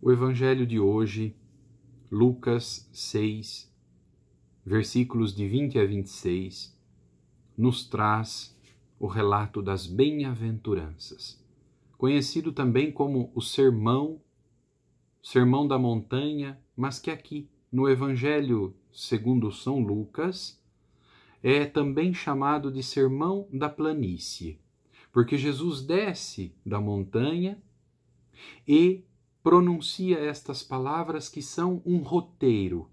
O Evangelho de hoje, Lucas 6, versículos de 20 a 26, nos traz o relato das bem-aventuranças, conhecido também como o Sermão, Sermão da Montanha, mas que aqui no Evangelho segundo São Lucas é também chamado de Sermão da Planície, porque Jesus desce da montanha e pronuncia estas palavras que são um roteiro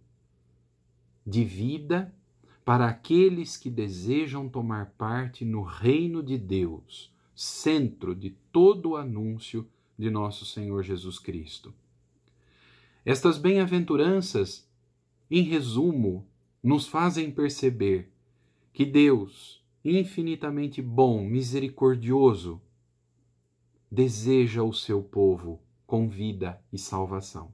de vida para aqueles que desejam tomar parte no reino de Deus, centro de todo o anúncio de nosso Senhor Jesus Cristo. Estas bem-aventuranças, em resumo, nos fazem perceber que Deus, infinitamente bom, misericordioso, deseja o seu povo com vida e salvação.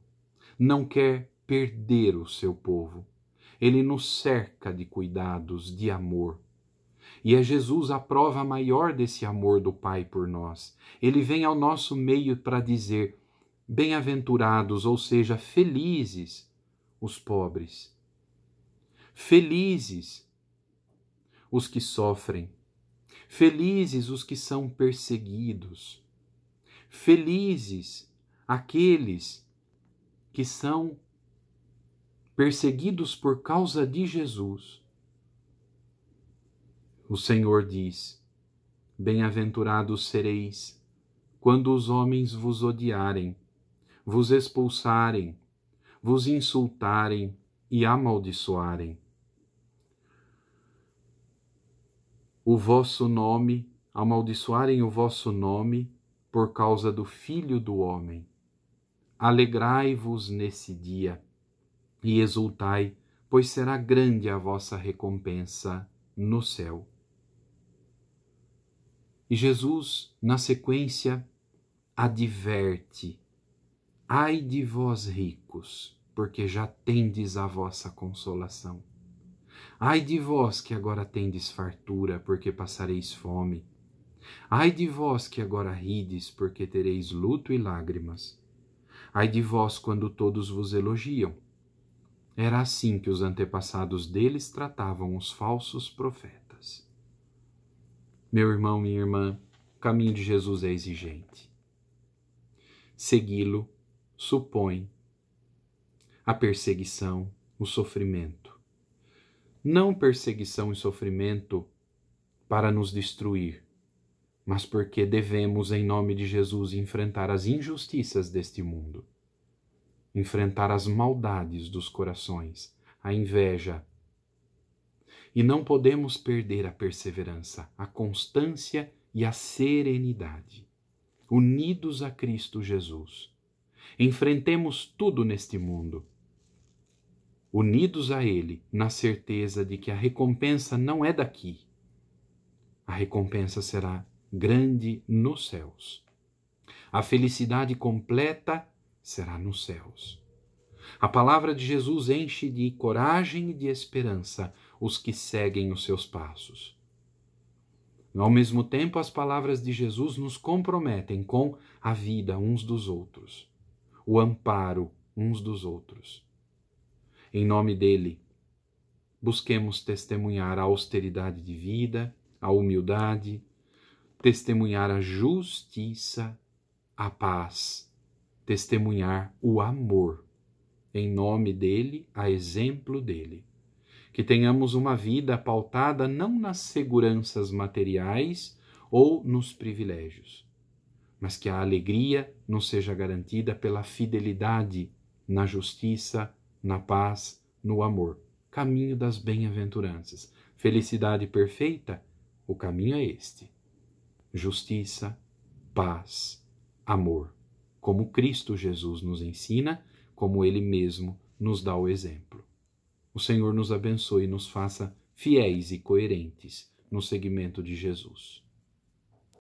Não quer perder o seu povo. Ele nos cerca de cuidados, de amor. E é Jesus a prova maior desse amor do Pai por nós. Ele vem ao nosso meio para dizer: bem-aventurados, ou seja, felizes os pobres. Felizes os que sofrem. Felizes os que são perseguidos. Felizes aqueles que são perseguidos por causa de Jesus. O Senhor diz: Bem-aventurados sereis quando os homens vos odiarem, vos expulsarem, vos insultarem e amaldiçoarem. O vosso nome, amaldiçoarem o vosso nome por causa do Filho do Homem. Alegrai-vos nesse dia e exultai, pois será grande a vossa recompensa no céu. E Jesus, na sequência, adverte: Ai de vós ricos, porque já tendes a vossa consolação. Ai de vós que agora tendes fartura, porque passareis fome. Ai de vós que agora rides, porque tereis luto e lágrimas. Ai de vós quando todos vos elogiam. Era assim que os antepassados deles tratavam os falsos profetas. Meu irmão, minha irmã, o caminho de Jesus é exigente. Segui-lo supõe a perseguição, o sofrimento. Não perseguição e sofrimento para nos destruir, mas porque devemos, em nome de Jesus, enfrentar as injustiças deste mundo, enfrentar as maldades dos corações, a inveja. E não podemos perder a perseverança, a constância e a serenidade. Unidos a Cristo Jesus, enfrentemos tudo neste mundo. Unidos a Ele, na certeza de que a recompensa não é daqui. A recompensa será grande nos céus. A felicidade completa será nos céus. A palavra de Jesus enche de coragem e de esperança os que seguem os seus passos. Ao mesmo tempo, as palavras de Jesus nos comprometem com a vida uns dos outros, o amparo uns dos outros. Em nome dele, busquemos testemunhar a austeridade de vida, a humildade, testemunhar a justiça, a paz, testemunhar o amor, em nome dele, a exemplo dele. Que tenhamos uma vida pautada não nas seguranças materiais ou nos privilégios, mas que a alegria nos seja garantida pela fidelidade na justiça, na paz, no amor. Caminho das bem-aventuranças. Felicidade perfeita? O caminho é este justiça, paz, amor, como Cristo Jesus nos ensina, como Ele mesmo nos dá o exemplo. O Senhor nos abençoe e nos faça fiéis e coerentes no seguimento de Jesus.